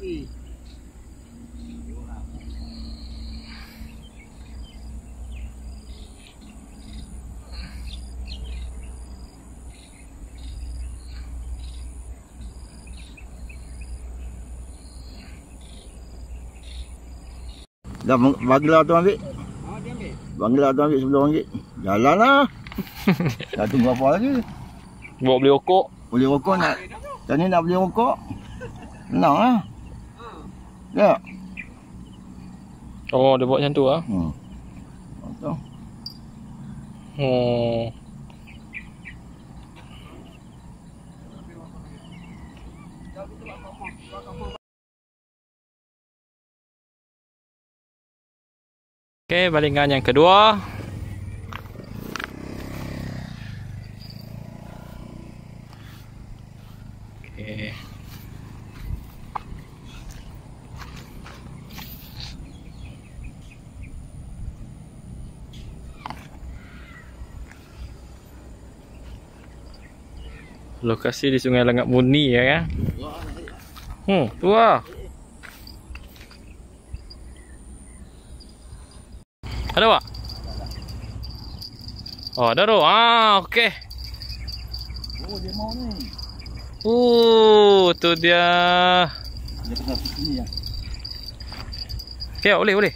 sini. Dah bangla tu ambil. Ha dia ambil. Bangla tu ambil sebelum ringgit. Jalanlah. Dah tunggu apa lagi? Buat beli rokok. Beli rokok nak. Tadi nak beli rokok. Senang ah. Ya. Oh, dia buat macam tu ah. Hmm. Betul. Oh. Okey, balingan yang kedua. Okey. Lokasi di Sungai Langat Muni ya kan? Hmm, tu lah. Ada tak? Oh, ada tu. Ah, okey. Oh, dia mau ni. Uh, tu dia. Dia kena sini ya. Okey, boleh, boleh.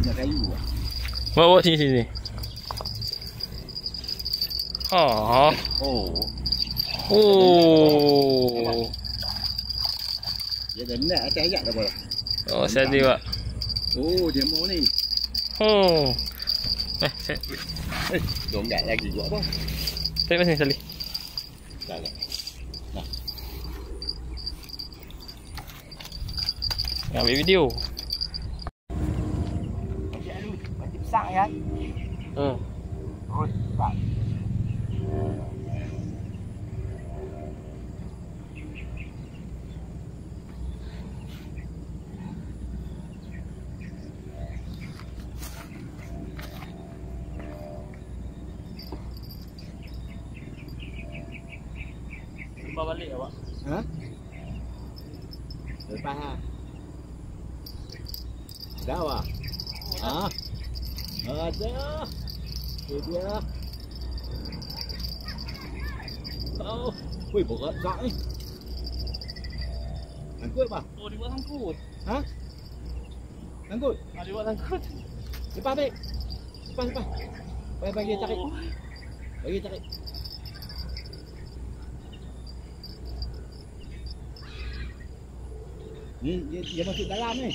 Dia kayu. Bawa, bawa sini, sini. Oh. Oh. Oh. Dia dah nak atas ayat dah apa? Oh, saya dia, Pak. Oh, dia mau ni. Oh. Eh, saya Eh, donggat lagi buat apa? tarik sini sekali. Dah dah. Ambil video. Aduh, mati besar kan? Hmm. Oh, besar. Jumpa balik awak. Ha? Lepas ha. Dah wah. Ha? Ada. Itu dia. Oh, wih berat tak ni. Angkut apa? Oh, dia buat sangkut. Ha? Angkut. Ah, dia buat sangkut. Lepas balik. Lepas lepas. Bagi bagi dia tarik. Bagi dia tarik. Ni dia, dia masuk dalam ni.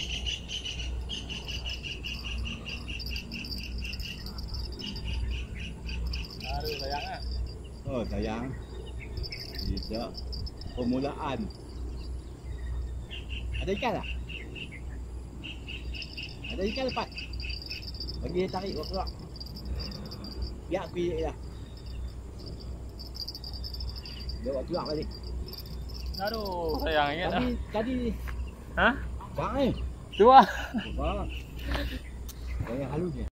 Aduh, sayang ah. Oh sayang. Tidak. Permulaan. Ada ikan tak? Ada ikan lepas. Bagi dia tarik kau keluar. Biar aku je lah. Dia buat keluar balik. Aduh, sayang ingat. Tadi, tadi, Ha? bang ni. Tu ah. Bang. Jangan halus je.